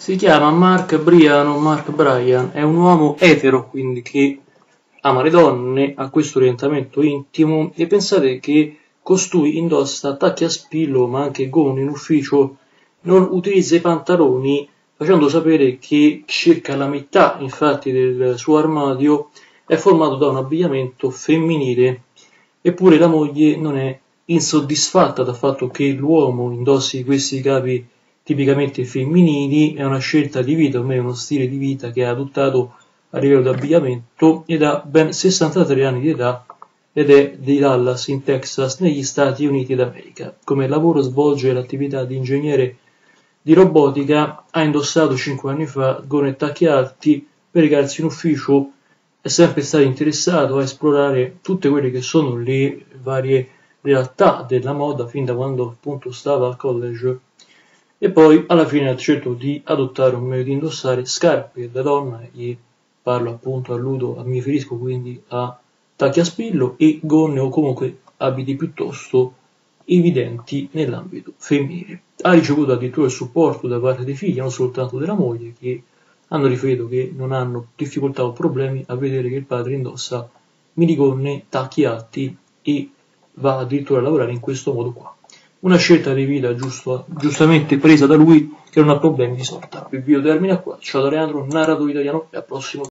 Si chiama Mark Brian Mark Bryan, è un uomo etero, quindi che ama le donne, ha questo orientamento intimo. E pensate che costui indossa tacchi a spillo ma anche goni in ufficio, non utilizza i pantaloni facendo sapere che circa la metà infatti del suo armadio è formato da un abbigliamento femminile, eppure la moglie non è insoddisfatta dal fatto che l'uomo indossi questi capi tipicamente femminili, è una scelta di vita, o meglio uno stile di vita che ha adottato a livello di abbigliamento ed ha ben 63 anni di età ed è di Dallas in Texas negli Stati Uniti d'America. Come lavoro svolge l'attività di ingegnere di robotica, ha indossato 5 anni fa gone e tacchi alti per recarsi in ufficio, è sempre stato interessato a esplorare tutte quelle che sono le varie realtà della moda fin da quando appunto stava al college e poi alla fine ha scelto di adottare un meglio di indossare scarpe da donna e parlo appunto alludo mi riferisco quindi a tacchi a spillo e gonne o comunque abiti piuttosto evidenti nell'ambito femminile. Ha ricevuto addirittura il supporto da parte dei figli, non soltanto della moglie, che hanno riferito che non hanno difficoltà o problemi a vedere che il padre indossa minigonne, tacchi alti e va addirittura a lavorare in questo modo qua una scelta di vita giusto, giustamente presa da lui che non ha problemi di sorta. Il video termina qua. Ciao da Leandro, narratore italiano e al prossimo